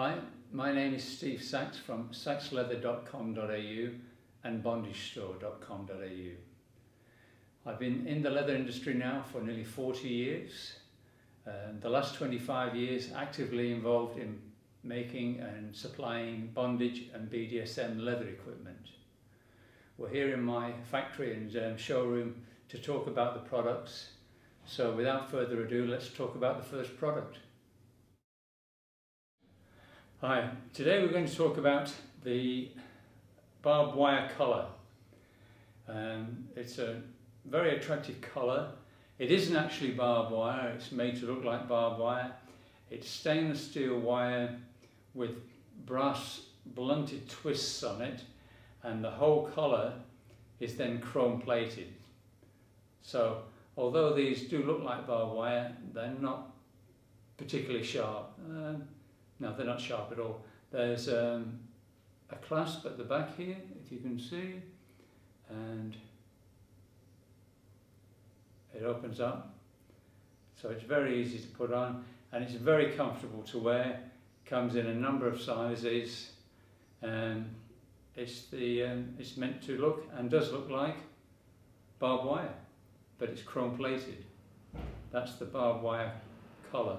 Hi, my name is Steve Sachs from saxleather.com.au and bondagestore.com.au. I've been in the leather industry now for nearly 40 years. Uh, the last 25 years actively involved in making and supplying bondage and BDSM leather equipment. We're here in my factory and um, showroom to talk about the products. So without further ado, let's talk about the first product. Hi, today we're going to talk about the barbed wire collar. Um, it's a very attractive collar. It isn't actually barbed wire, it's made to look like barbed wire. It's stainless steel wire with brass blunted twists on it and the whole collar is then chrome plated. So although these do look like barbed wire, they're not particularly sharp. Um, no, they're not sharp at all. There's um, a clasp at the back here, if you can see, and it opens up. So it's very easy to put on, and it's very comfortable to wear. Comes in a number of sizes, and it's the um, it's meant to look and does look like barbed wire, but it's chrome plated. That's the barbed wire collar.